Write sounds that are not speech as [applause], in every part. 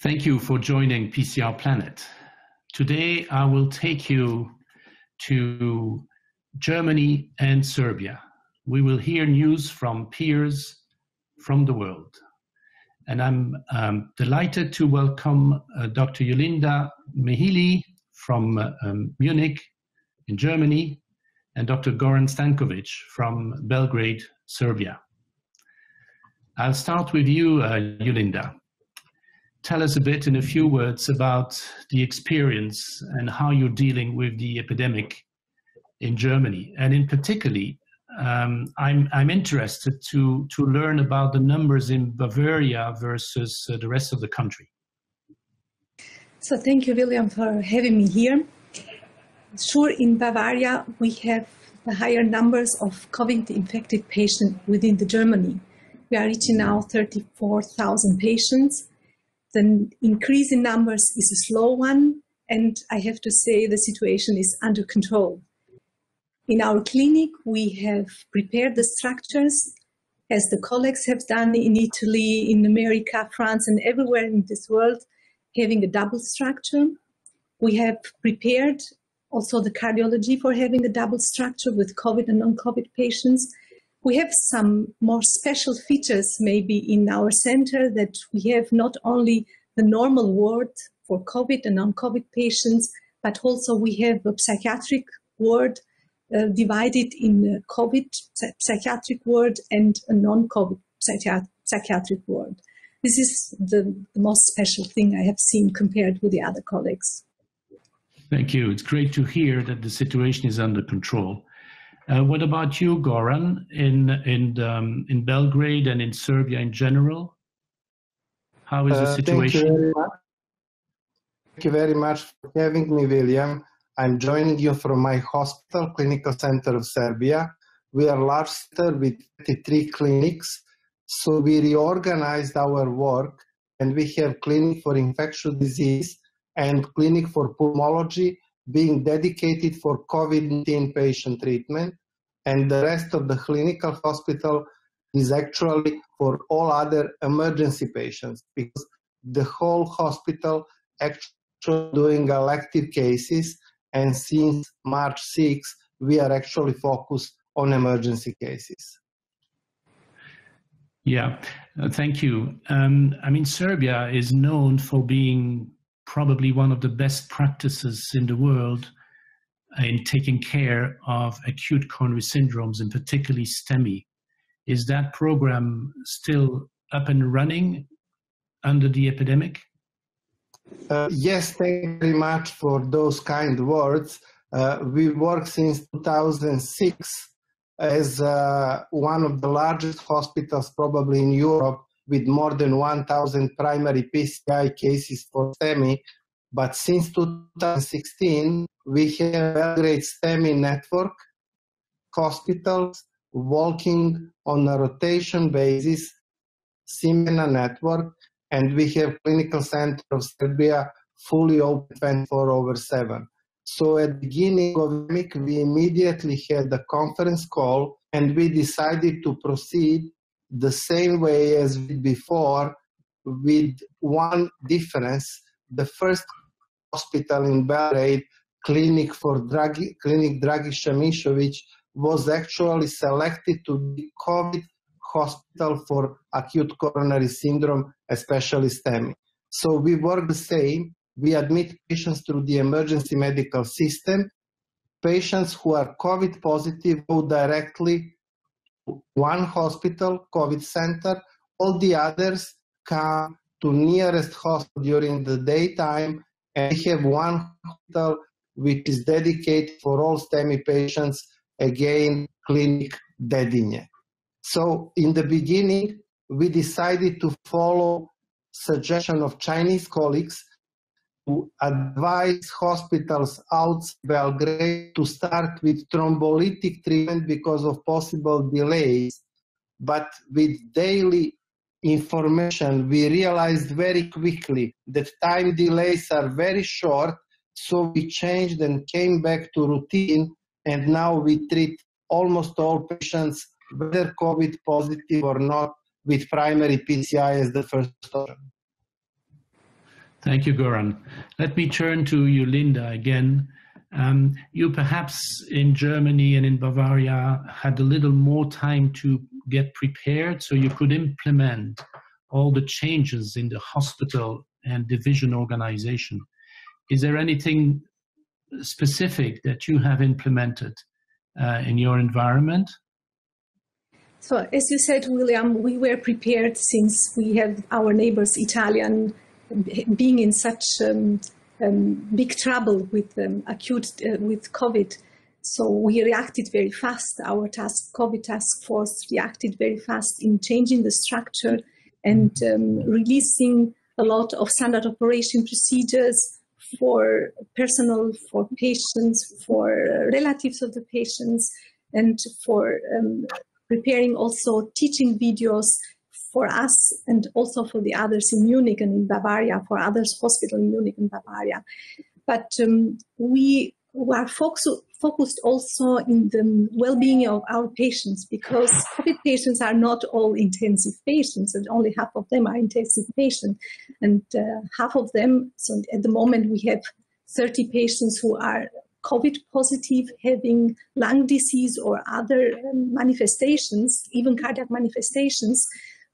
Thank you for joining PCR Planet. Today I will take you to Germany and Serbia. We will hear news from peers from the world. And I'm um, delighted to welcome uh, Dr. Julinda Mehilli from uh, um, Munich in Germany and Dr. Goran Stankovic from Belgrade, Serbia. I'll start with you, uh, tell us a bit in a few words about the experience and how you're dealing with the epidemic in Germany. And in particularly, um, I'm, I'm interested to, to learn about the numbers in Bavaria versus uh, the rest of the country. So thank you, William, for having me here. Sure, in Bavaria, we have the higher numbers of COVID-infected patients within the Germany. We are reaching now 34,000 patients the increase in numbers is a slow one, and I have to say the situation is under control. In our clinic, we have prepared the structures as the colleagues have done in Italy, in America, France, and everywhere in this world, having a double structure. We have prepared also the cardiology for having a double structure with COVID and non-COVID patients. We have some more special features maybe in our center that we have not only the normal ward for COVID and non-COVID patients, but also we have a psychiatric ward uh, divided in a COVID psychiatric ward and a non-COVID psychiatric ward. This is the, the most special thing I have seen compared with the other colleagues. Thank you. It's great to hear that the situation is under control. Uh, what about you, Goran, in in um, in Belgrade and in Serbia in general? How is the uh, situation? Thank you, thank you very much for having me, William. I'm joining you from my hospital, Clinical Center of Serbia. We are large center with 33 clinics, so we reorganized our work and we have clinic for infectious disease and clinic for pulmonology being dedicated for COVID-19 patient treatment, and the rest of the clinical hospital is actually for all other emergency patients because the whole hospital actually doing elective cases and since March 6 we are actually focused on emergency cases. Yeah, uh, thank you. Um, I mean, Serbia is known for being probably one of the best practices in the world in taking care of acute coronary syndromes, and particularly STEMI. Is that program still up and running under the epidemic? Uh, yes, thank you very much for those kind words. Uh, we work since 2006 as uh, one of the largest hospitals probably in Europe with more than 1,000 primary PCI cases for STEMI. But since 2016, we have a great STEMI network, hospitals working on a rotation basis, Simena network, and we have Clinical Center of Serbia fully open 24 over 7. So at the beginning of the week, we immediately had a conference call and we decided to proceed the same way as before with one difference. The first hospital in Belgrade, Clinic for Dragi, Clinic Dragiša Mišović, was actually selected to be COVID hospital for acute coronary syndrome, especially STEMI. So we work the same. We admit patients through the emergency medical system. Patients who are COVID positive go directly one hospital, COVID center, all the others come to nearest hospital during the daytime and we have one hospital which is dedicated for all STEMI patients, again, Clinic Dedinje. So in the beginning, we decided to follow suggestion of Chinese colleagues to advise hospitals outside Belgrade to start with thrombolytic treatment because of possible delays. But with daily information, we realized very quickly that time delays are very short. So we changed and came back to routine. And now we treat almost all patients, whether COVID positive or not, with primary PCI as the first option. Thank you, Goran. Let me turn to you, Linda, again. Um, you perhaps in Germany and in Bavaria had a little more time to get prepared so you could implement all the changes in the hospital and division organization. Is there anything specific that you have implemented uh, in your environment? So, as you said, William, we were prepared since we have our neighbors, Italian, being in such um, um, big trouble with um, acute uh, with COVID. So we reacted very fast. Our task, COVID task force reacted very fast in changing the structure and um, releasing a lot of standard operation procedures for personal, for patients, for relatives of the patients, and for um, preparing also teaching videos for us and also for the others in Munich and in Bavaria, for others hospital in Munich and Bavaria. But um, we were focused, focused also in the well-being of our patients because COVID patients are not all intensive patients and only half of them are intensive patients. And uh, half of them, so at the moment we have 30 patients who are COVID positive, having lung disease or other um, manifestations, even cardiac manifestations,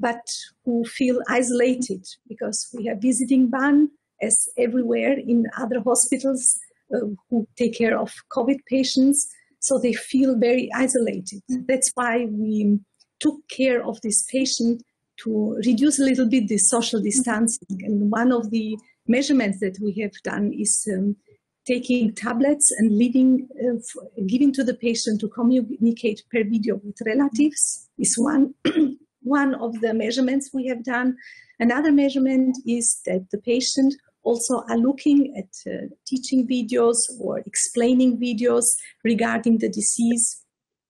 but who feel isolated because we have visiting ban as everywhere in other hospitals uh, who take care of COVID patients. So they feel very isolated. That's why we took care of this patient to reduce a little bit the social distancing. And one of the measurements that we have done is um, taking tablets and leaving, uh, giving to the patient to communicate per video with relatives is one. [clears throat] one of the measurements we have done. Another measurement is that the patient also are looking at uh, teaching videos or explaining videos regarding the disease.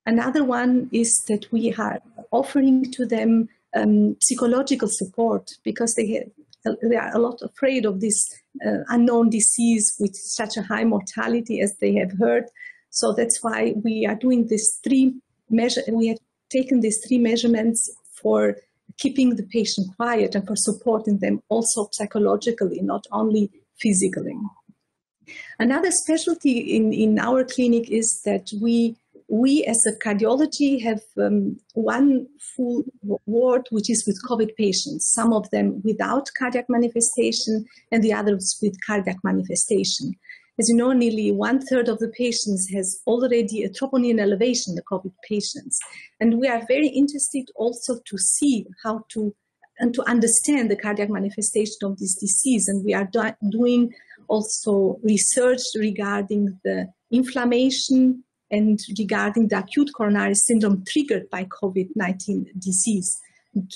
Another one is that we are offering to them um, psychological support because they, have, they are a lot afraid of this uh, unknown disease with such a high mortality as they have heard. So that's why we are doing these three measure. We have taken these three measurements for keeping the patient quiet and for supporting them also psychologically, not only physically. Another specialty in, in our clinic is that we, we as a cardiology have um, one full ward which is with COVID patients, some of them without cardiac manifestation and the others with cardiac manifestation. As you know, nearly one third of the patients has already a troponin elevation, the COVID patients. And we are very interested also to see how to and to understand the cardiac manifestation of this disease. And we are do doing also research regarding the inflammation and regarding the acute coronary syndrome triggered by COVID-19 disease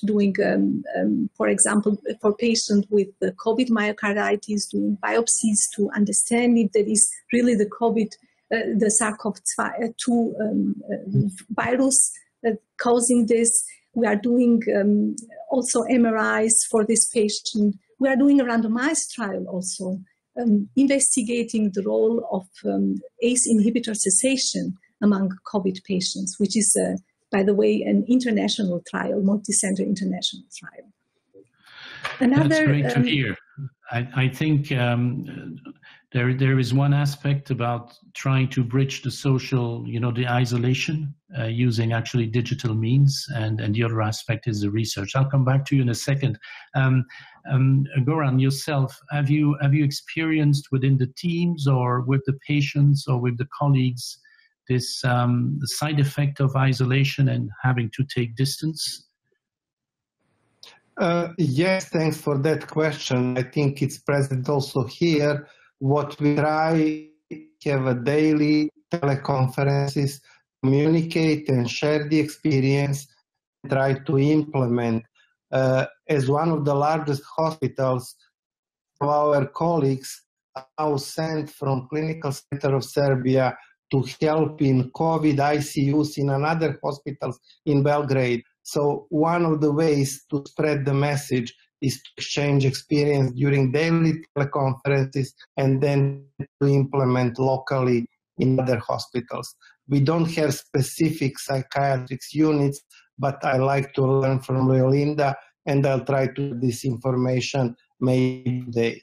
doing, um, um, for example, for patients with COVID myocarditis, doing biopsies to understand if there is really the COVID, uh, the SARS-CoV-2 um, uh, virus uh, causing this. We are doing um, also MRIs for this patient. We are doing a randomized trial also, um, investigating the role of um, ACE inhibitor cessation among COVID patients, which is a by the way, an international trial, multi-center international trial. Another, That's great to um, hear. I, I think um, there there is one aspect about trying to bridge the social, you know, the isolation uh, using actually digital means, and and the other aspect is the research. I'll come back to you in a second. Um, um, Goran, yourself, have you have you experienced within the teams or with the patients or with the colleagues this um, side effect of isolation and having to take distance? Uh, yes, thanks for that question. I think it's present also here. What we try have a daily teleconferences, communicate and share the experience, try to implement. Uh, as one of the largest hospitals, our colleagues are now sent from Clinical Center of Serbia to help in COVID ICUs in another hospitals in Belgrade. So one of the ways to spread the message is to exchange experience during daily teleconferences and then to implement locally in other hospitals. We don't have specific psychiatric units, but I like to learn from Linda, and I'll try to this information maybe today.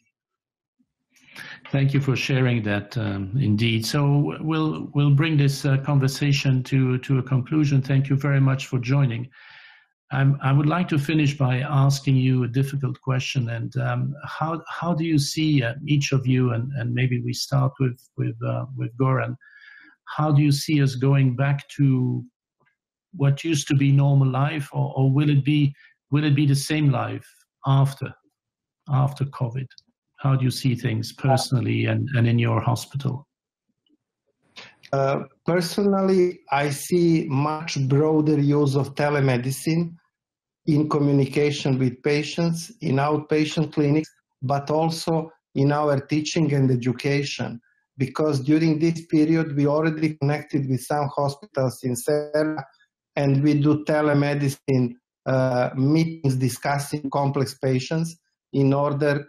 Thank you for sharing that. Um, indeed, so we'll we'll bring this uh, conversation to to a conclusion. Thank you very much for joining. I'm, i would like to finish by asking you a difficult question. And um, how how do you see uh, each of you, and, and maybe we start with with uh, with Goran. How do you see us going back to what used to be normal life, or, or will it be will it be the same life after after COVID? How do you see things personally and, and in your hospital? Uh, personally, I see much broader use of telemedicine in communication with patients, in outpatient clinics, but also in our teaching and education. Because during this period, we already connected with some hospitals in Serbia, and we do telemedicine uh, meetings discussing complex patients in order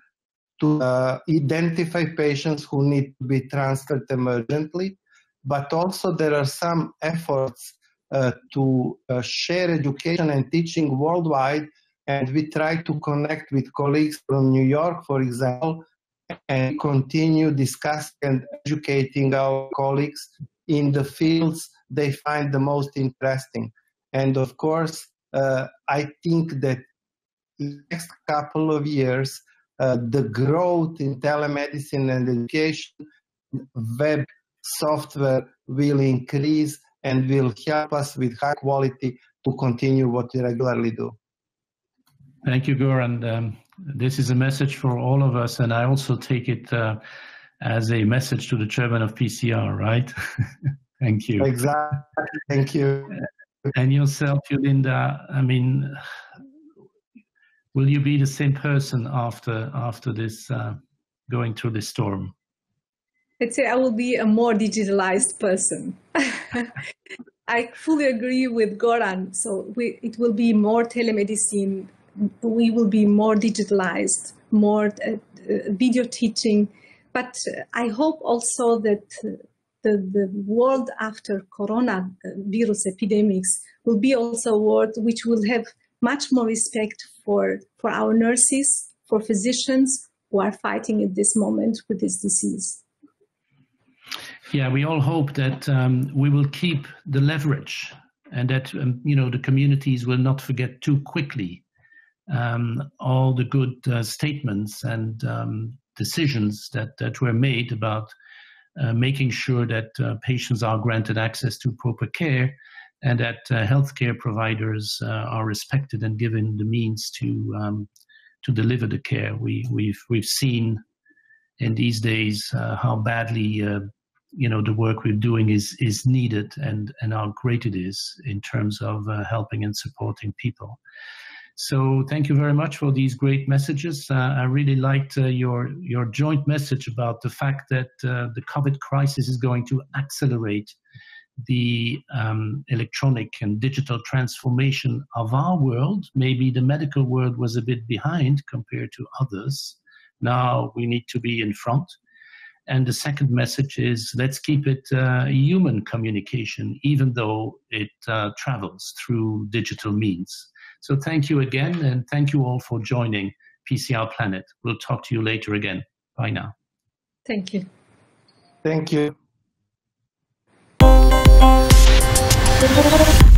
to uh, identify patients who need to be transferred emergently. But also there are some efforts uh, to uh, share education and teaching worldwide. And we try to connect with colleagues from New York, for example, and continue discussing and educating our colleagues in the fields they find the most interesting. And of course, uh, I think that in the next couple of years, the growth in telemedicine and education, web software will increase and will help us with high quality to continue what we regularly do. Thank you, Goran. Um, this is a message for all of us, and I also take it uh, as a message to the chairman of PCR, right? [laughs] Thank you. Exactly. Thank you. And yourself, Julinda, I mean, will you be the same person after after this uh, going through this storm? let's say I will be a more digitalized person. [laughs] I fully agree with Goran. So we, it will be more telemedicine. We will be more digitalized, more uh, uh, video teaching. But I hope also that the, the world after corona uh, virus epidemics will be also a world which will have much more respect for, for our nurses, for physicians who are fighting at this moment with this disease. Yeah, we all hope that um, we will keep the leverage and that um, you know the communities will not forget too quickly um, all the good uh, statements and um, decisions that that were made about uh, making sure that uh, patients are granted access to proper care and that uh, healthcare providers uh, are respected and given the means to um, to deliver the care. We we've we've seen in these days uh, how badly you know the work we're doing is is needed and and how great it is in terms of uh, helping and supporting people so thank you very much for these great messages uh, i really liked uh, your your joint message about the fact that uh, the covid crisis is going to accelerate the um, electronic and digital transformation of our world maybe the medical world was a bit behind compared to others now we need to be in front and the second message is let's keep it uh, human communication, even though it uh, travels through digital means. So thank you again, and thank you all for joining PCR Planet. We'll talk to you later again. Bye now. Thank you. Thank you. Thank you.